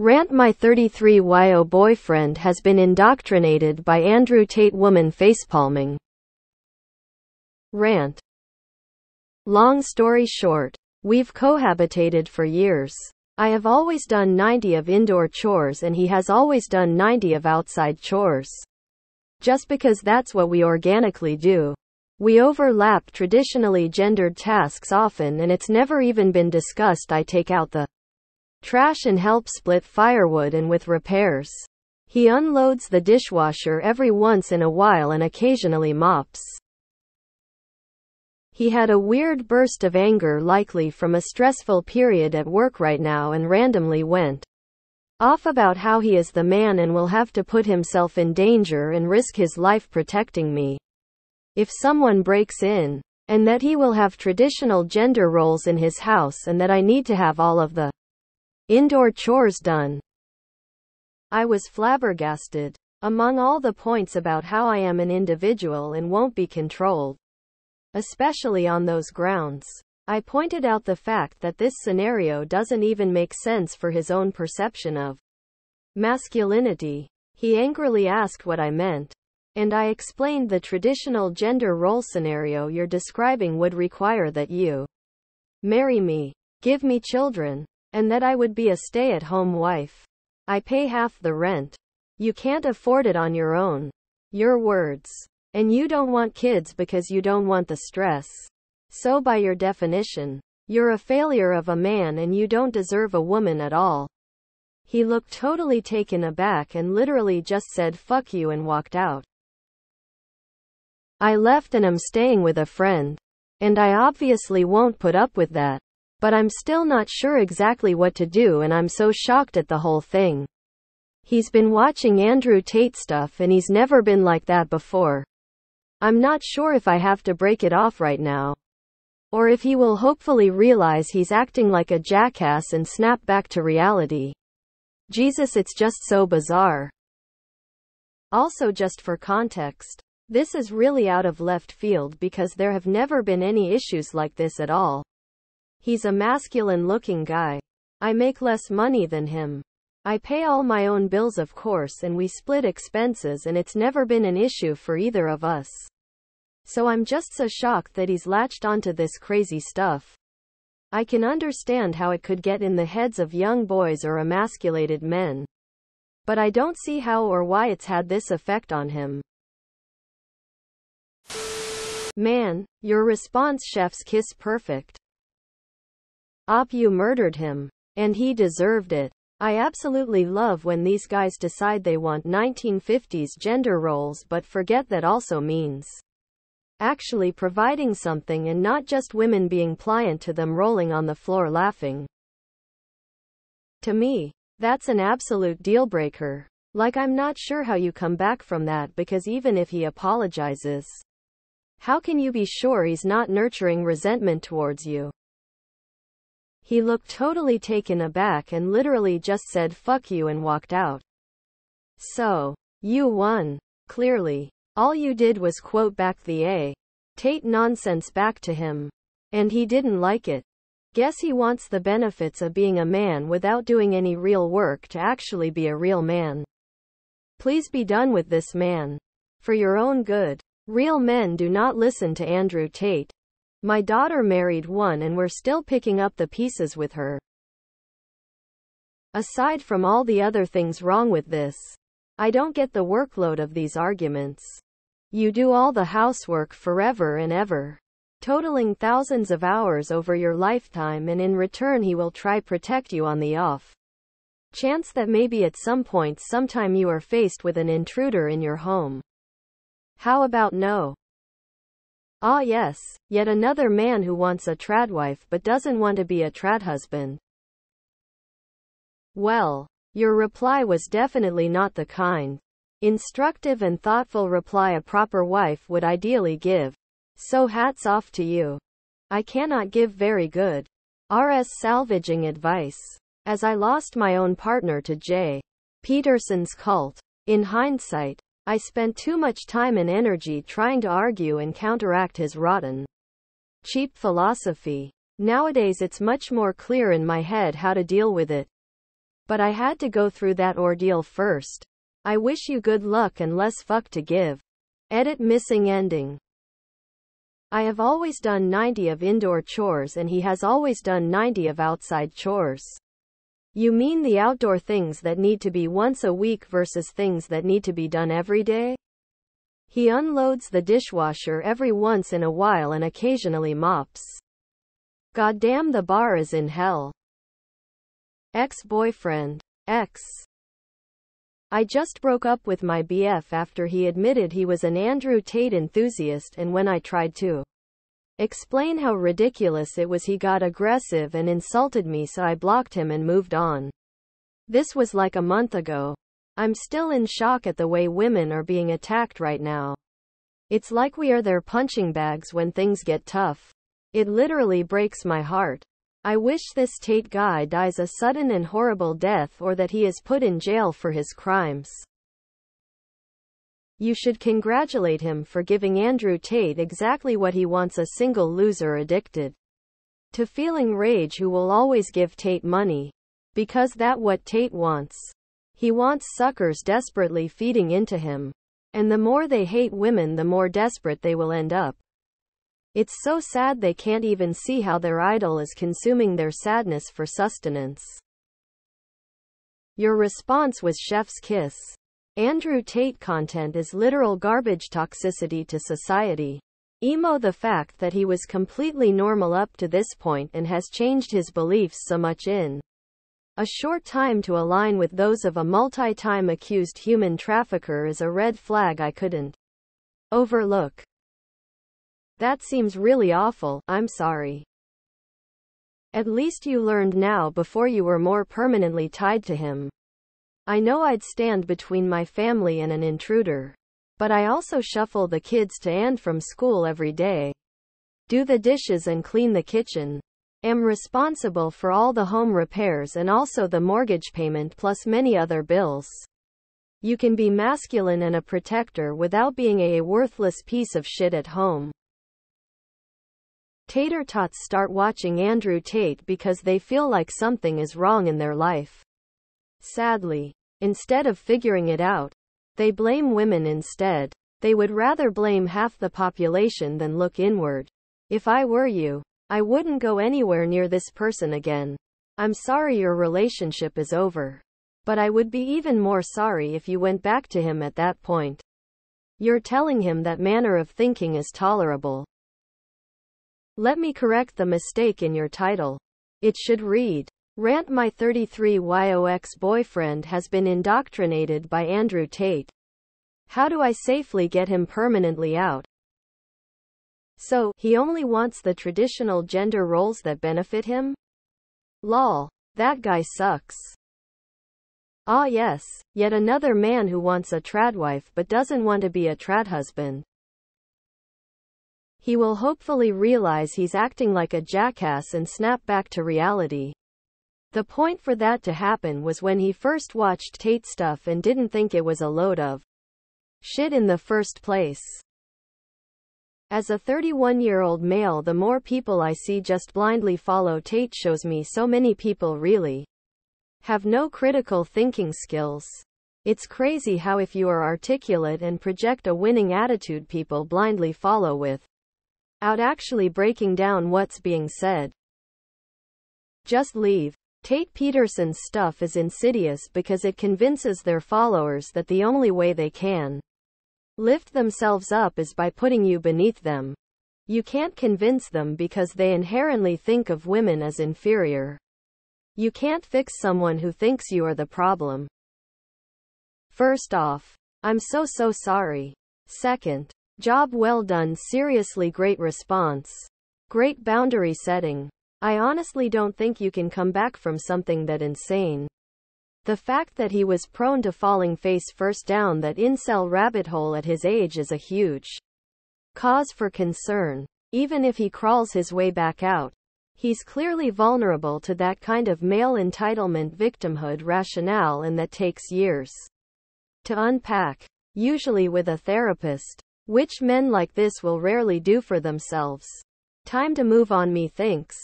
Rant My 33YO boyfriend has been indoctrinated by Andrew Tate woman facepalming. Rant. Long story short, we've cohabitated for years. I have always done 90 of indoor chores and he has always done 90 of outside chores. Just because that's what we organically do. We overlap traditionally gendered tasks often and it's never even been discussed I take out the trash and help split firewood and with repairs. He unloads the dishwasher every once in a while and occasionally mops. He had a weird burst of anger likely from a stressful period at work right now and randomly went off about how he is the man and will have to put himself in danger and risk his life protecting me. If someone breaks in, and that he will have traditional gender roles in his house and that I need to have all of the Indoor chores done. I was flabbergasted. Among all the points about how I am an individual and won't be controlled, especially on those grounds, I pointed out the fact that this scenario doesn't even make sense for his own perception of masculinity. He angrily asked what I meant, and I explained the traditional gender role scenario you're describing would require that you marry me, give me children, and that I would be a stay-at-home wife. I pay half the rent. You can't afford it on your own. Your words. And you don't want kids because you don't want the stress. So by your definition, you're a failure of a man and you don't deserve a woman at all. He looked totally taken aback and literally just said fuck you and walked out. I left and am staying with a friend. And I obviously won't put up with that. But I'm still not sure exactly what to do and I'm so shocked at the whole thing. He's been watching Andrew Tate stuff and he's never been like that before. I'm not sure if I have to break it off right now. Or if he will hopefully realize he's acting like a jackass and snap back to reality. Jesus, it's just so bizarre. Also, just for context, this is really out of left field because there have never been any issues like this at all. He's a masculine looking guy. I make less money than him. I pay all my own bills of course and we split expenses and it's never been an issue for either of us. So I'm just so shocked that he's latched onto this crazy stuff. I can understand how it could get in the heads of young boys or emasculated men. But I don't see how or why it's had this effect on him. Man, your response chef's kiss perfect. Op you murdered him. And he deserved it. I absolutely love when these guys decide they want 1950s gender roles but forget that also means actually providing something and not just women being pliant to them rolling on the floor laughing. To me, that's an absolute deal breaker. Like I'm not sure how you come back from that because even if he apologizes, how can you be sure he's not nurturing resentment towards you? He looked totally taken aback and literally just said fuck you and walked out. So, you won. Clearly. All you did was quote back the A. Tate nonsense back to him. And he didn't like it. Guess he wants the benefits of being a man without doing any real work to actually be a real man. Please be done with this man. For your own good. Real men do not listen to Andrew Tate. My daughter married one and we're still picking up the pieces with her. Aside from all the other things wrong with this, I don't get the workload of these arguments. You do all the housework forever and ever, totaling thousands of hours over your lifetime and in return he will try protect you on the off. Chance that maybe at some point sometime you are faced with an intruder in your home. How about no? Ah yes, yet another man who wants a tradwife but doesn't want to be a trad husband. Well, your reply was definitely not the kind, instructive and thoughtful reply a proper wife would ideally give. So hats off to you. I cannot give very good RS salvaging advice, as I lost my own partner to J. Peterson's cult. In hindsight, I spent too much time and energy trying to argue and counteract his rotten, cheap philosophy. Nowadays it's much more clear in my head how to deal with it. But I had to go through that ordeal first. I wish you good luck and less fuck to give. Edit missing ending. I have always done 90 of indoor chores and he has always done 90 of outside chores. You mean the outdoor things that need to be once a week versus things that need to be done every day? He unloads the dishwasher every once in a while and occasionally mops. Goddamn the bar is in hell. Ex-boyfriend. Ex. I just broke up with my BF after he admitted he was an Andrew Tate enthusiast and when I tried to explain how ridiculous it was he got aggressive and insulted me so I blocked him and moved on. This was like a month ago. I'm still in shock at the way women are being attacked right now. It's like we are their punching bags when things get tough. It literally breaks my heart. I wish this Tate guy dies a sudden and horrible death or that he is put in jail for his crimes. You should congratulate him for giving Andrew Tate exactly what he wants a single loser addicted to feeling rage who will always give Tate money. Because that what Tate wants. He wants suckers desperately feeding into him. And the more they hate women the more desperate they will end up. It's so sad they can't even see how their idol is consuming their sadness for sustenance. Your response was chef's kiss. Andrew Tate content is literal garbage toxicity to society. Emo the fact that he was completely normal up to this point and has changed his beliefs so much in a short time to align with those of a multi-time accused human trafficker is a red flag I couldn't overlook. That seems really awful, I'm sorry. At least you learned now before you were more permanently tied to him. I know I'd stand between my family and an intruder. But I also shuffle the kids to and from school every day. Do the dishes and clean the kitchen. Am responsible for all the home repairs and also the mortgage payment plus many other bills. You can be masculine and a protector without being a worthless piece of shit at home. Tater tots start watching Andrew Tate because they feel like something is wrong in their life. Sadly, instead of figuring it out, they blame women instead. They would rather blame half the population than look inward. If I were you, I wouldn't go anywhere near this person again. I'm sorry your relationship is over. But I would be even more sorry if you went back to him at that point. You're telling him that manner of thinking is tolerable. Let me correct the mistake in your title. It should read, Rant My 33YOX boyfriend has been indoctrinated by Andrew Tate. How do I safely get him permanently out? So, he only wants the traditional gender roles that benefit him? Lol. That guy sucks. Ah yes, yet another man who wants a tradwife but doesn't want to be a trad husband he will hopefully realize he's acting like a jackass and snap back to reality. The point for that to happen was when he first watched Tate stuff and didn't think it was a load of shit in the first place. As a 31 year old male, the more people I see just blindly follow Tate shows me so many people really have no critical thinking skills. It's crazy how, if you are articulate and project a winning attitude, people blindly follow with out actually breaking down what's being said. Just leave. Tate Peterson's stuff is insidious because it convinces their followers that the only way they can lift themselves up is by putting you beneath them. You can't convince them because they inherently think of women as inferior. You can't fix someone who thinks you are the problem. First off, I'm so so sorry. Second, Job well done seriously great response. Great boundary setting. I honestly don't think you can come back from something that insane. The fact that he was prone to falling face first down that incel rabbit hole at his age is a huge cause for concern. Even if he crawls his way back out, he's clearly vulnerable to that kind of male entitlement victimhood rationale and that takes years to unpack, usually with a therapist which men like this will rarely do for themselves. Time to move on me thinks.